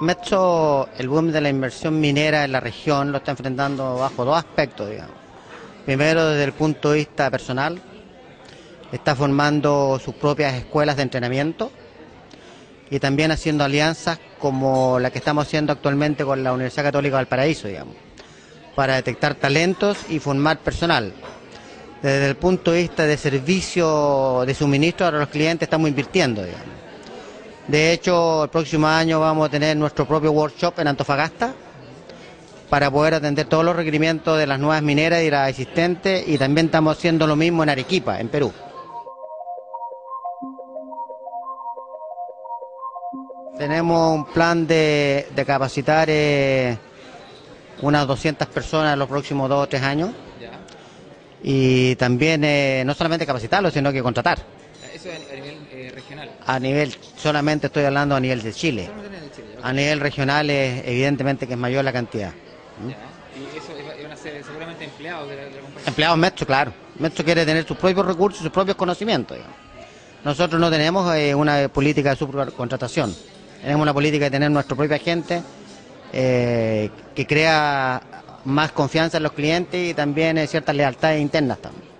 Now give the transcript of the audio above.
Metso, el boom de la inversión minera en la región lo está enfrentando bajo dos aspectos, digamos. Primero, desde el punto de vista personal, está formando sus propias escuelas de entrenamiento y también haciendo alianzas como la que estamos haciendo actualmente con la Universidad Católica del Paraíso, digamos, para detectar talentos y formar personal. Desde el punto de vista de servicio de suministro a los clientes estamos invirtiendo, digamos. De hecho, el próximo año vamos a tener nuestro propio workshop en Antofagasta para poder atender todos los requerimientos de las nuevas mineras y las existentes y también estamos haciendo lo mismo en Arequipa, en Perú. Tenemos un plan de, de capacitar eh, unas 200 personas en los próximos dos o tres años y también eh, no solamente capacitarlos, sino que contratar. A nivel eh, regional. A nivel, solamente estoy hablando a nivel de Chile. A nivel regional es evidentemente que es mayor la cantidad. Ya. Y eso iban a ser seguramente empleados de la, de la compañía. Empleados Metro, claro. Metro quiere tener sus propios recursos, sus propios conocimientos. digamos. Nosotros no tenemos eh, una política de subcontratación. Tenemos una política de tener nuestra propia gente eh, que crea más confianza en los clientes y también eh, ciertas lealtades internas también.